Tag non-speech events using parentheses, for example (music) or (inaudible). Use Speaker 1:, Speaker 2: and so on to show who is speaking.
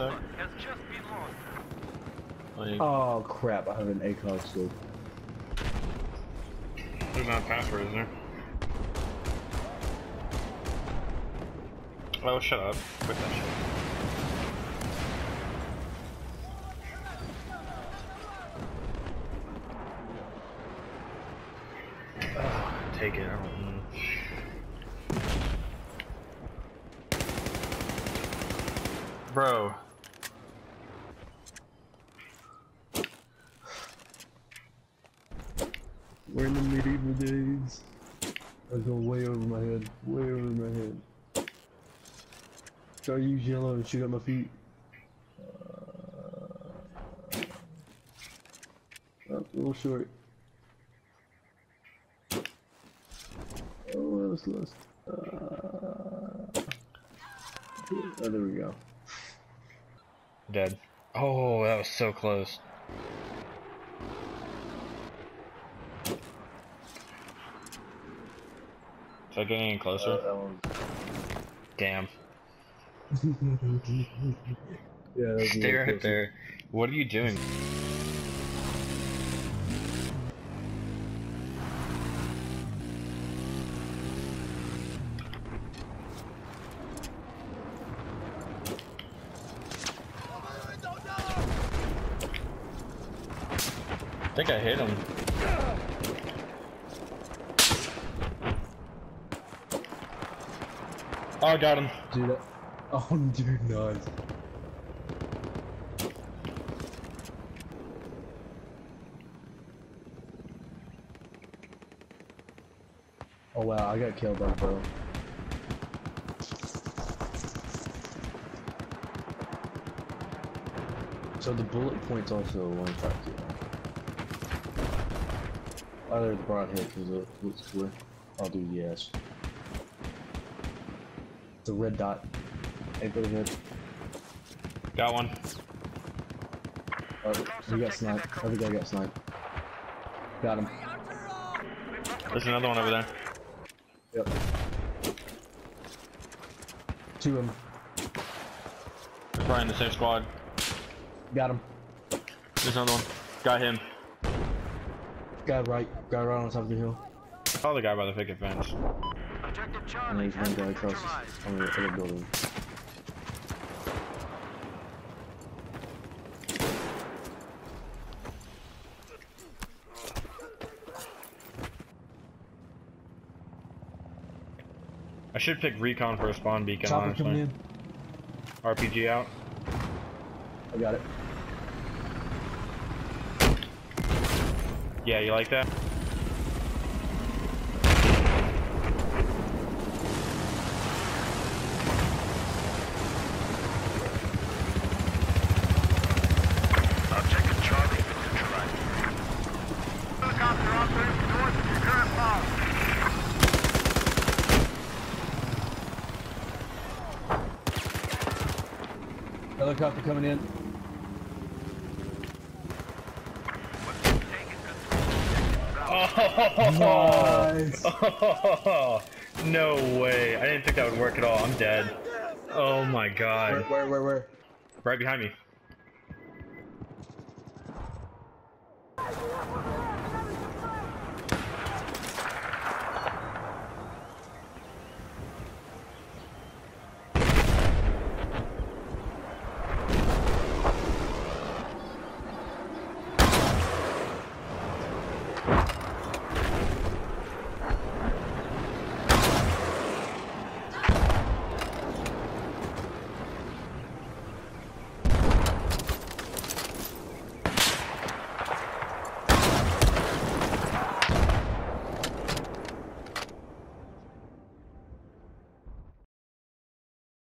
Speaker 1: sec. Like,
Speaker 2: Oh crap! I have an ACOG scope.
Speaker 1: there's not a password, is there? Oh, shut up. Quit that shit. Ugh, take it. I don't know. Bro.
Speaker 2: We're in the medieval days. I go way over my head. Way over my head. Try to use yellow and shoot at my feet. Uh, oh, a little short. Oh, that was close. Uh, oh, there we go.
Speaker 1: Dead. Oh, that was so close. Is that getting any
Speaker 2: Uh,
Speaker 1: closer?
Speaker 2: that.
Speaker 1: Damn. (laughs)
Speaker 2: Yeah, that was a
Speaker 1: Stay right
Speaker 2: closer.
Speaker 1: there. What are you doing? I think I hit him. Oh, I got him.
Speaker 2: Dude. (laughs) Oh, dude, nice. Oh wow, I got killed by bro. So the bullet points also one five two. Either the Broadhead because it looks clear. I'll do yes. The red dot. Aim for the head.
Speaker 1: Got one.
Speaker 2: Oh, we got sniped. Other guy got sniped. Got him.
Speaker 1: There's another one over there.
Speaker 2: Yep. Two of them.
Speaker 1: They're probably in the same squad.
Speaker 2: Got him.
Speaker 1: There's another one. Got him.
Speaker 2: Guy right. Guy right on top of the hill.
Speaker 1: Oh, the guy by the picket fence.
Speaker 3: Objective
Speaker 2: And
Speaker 3: Charlie
Speaker 2: there's one
Speaker 3: has
Speaker 2: guy across on the other building.
Speaker 1: I should pick recon for a spawn beacon,
Speaker 2: Chopper coming
Speaker 1: honestly.
Speaker 2: in.
Speaker 1: RPG out.
Speaker 2: I got it.
Speaker 1: Yeah, you like that?
Speaker 3: Helicopter operating north of your current power.
Speaker 2: Helicopter coming in. Nice. (laughs)
Speaker 1: no way. I didn't think that would work at all. I'm dead. Oh my
Speaker 2: Where,
Speaker 1: god.
Speaker 2: where, where, where?
Speaker 1: Right behind me.